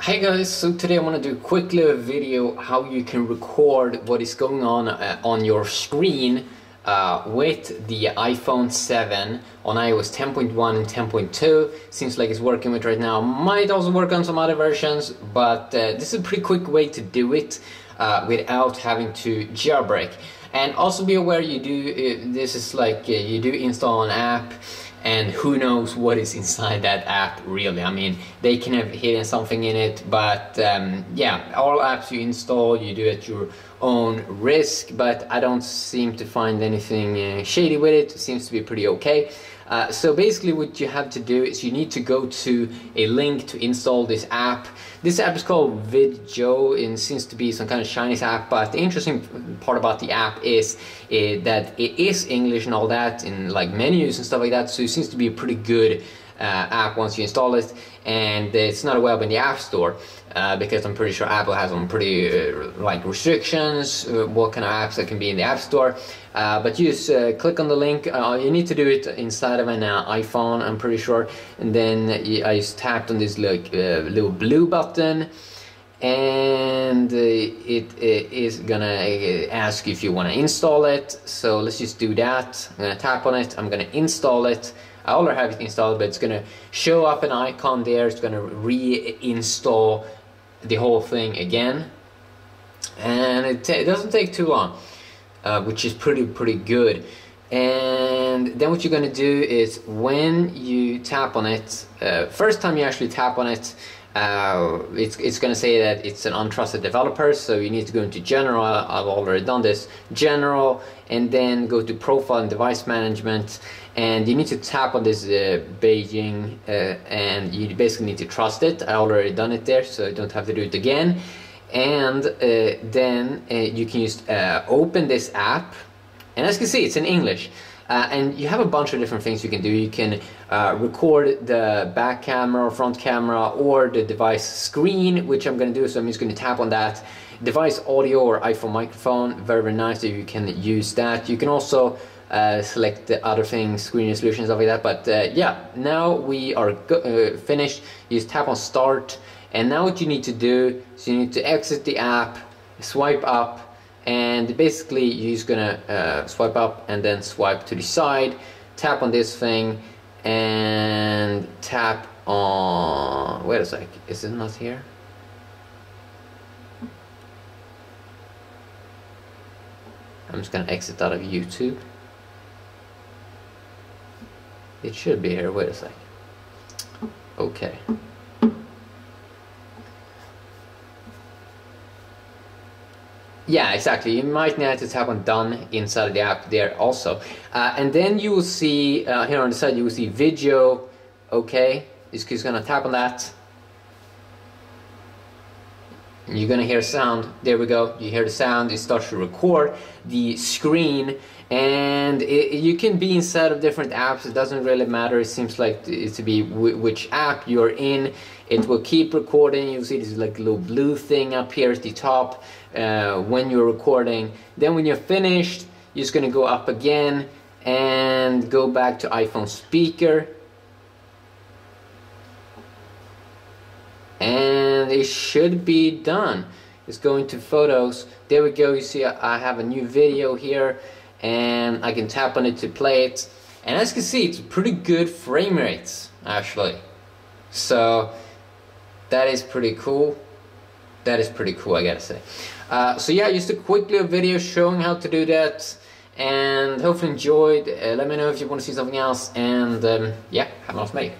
Hey guys, so today I want to do a quick little video how you can record what is going on uh, on your screen uh, with the iPhone 7 on iOS 10.1 and 10.2. Seems like it's working with right now. Might also work on some other versions, but uh, this is a pretty quick way to do it uh, without having to jailbreak. And also be aware you do, uh, this is like uh, you do install an app and who knows what is inside that app really i mean they can have hidden something in it but um, yeah all apps you install you do at your own risk but i don't seem to find anything uh, shady with it. it seems to be pretty okay uh, so basically what you have to do is you need to go to a link to install this app. This app is called Vidyo and seems to be some kind of Chinese app but the interesting part about the app is uh, that it is English and all that in like menus and stuff like that so it seems to be a pretty good uh, app once you install it. And it's not available in the App Store uh, because I'm pretty sure Apple has some pretty uh, like restrictions what kind of apps that can be in the App Store. But you just click on the link you need to do it inside of an iPhone I'm pretty sure. And then I just tapped on this like little blue button and it, it is gonna ask if you want to install it. So let's just do that. I'm gonna tap on it. I'm gonna install it. I already have it installed, but it's gonna show up an icon there. It's gonna reinstall the whole thing again, and it, it doesn't take too long, uh, which is pretty pretty good. And then what you're gonna do is when you tap on it, uh, first time you actually tap on it, uh, it's, it's going to say that it's an untrusted developer so you need to go into general I've already done this general and then go to profile and device management and you need to tap on this uh, Beijing uh, and you basically need to trust it. I already done it there so I don't have to do it again. And uh, then uh, you can just open this app. And as you can see it's in English uh, and you have a bunch of different things you can do. You can uh, record the back camera or front camera or the device screen, which I'm going to do. So I'm just going to tap on that. Device audio or iPhone microphone, very, very nice that you can use that. You can also uh, select the other things, screen resolution, stuff like that. But uh, yeah, now we are uh, finished. You just tap on start. And now what you need to do is you need to exit the app, swipe up, and basically you're just gonna uh, swipe up and then swipe to the side tap on this thing and tap on wait a sec is it not here? I'm just gonna exit out of YouTube. It should be here wait a sec. Okay Yeah, exactly. You might need to tap on done inside of the app there also. Uh, and then you will see, uh, here on the side, you will see video, okay. Just, just gonna tap on that. You're gonna hear sound, there we go, you hear the sound, it starts to record the screen and it, you can be inside of different apps, it doesn't really matter, it seems like it to be which app you're in. It will keep recording, you'll see this like little blue thing up here at the top uh, when you're recording. Then when you're finished, you're just gonna go up again and go back to iPhone speaker. It should be done. It's going to photos. There we go, you see I have a new video here and I can tap on it to play it. And as you can see, it's pretty good frame rates actually. So that is pretty cool that is pretty cool I gotta say uh, so yeah just a quick little video showing how to do that and hopefully enjoyed uh, let me know if you want to see something else and um, yeah have a nice day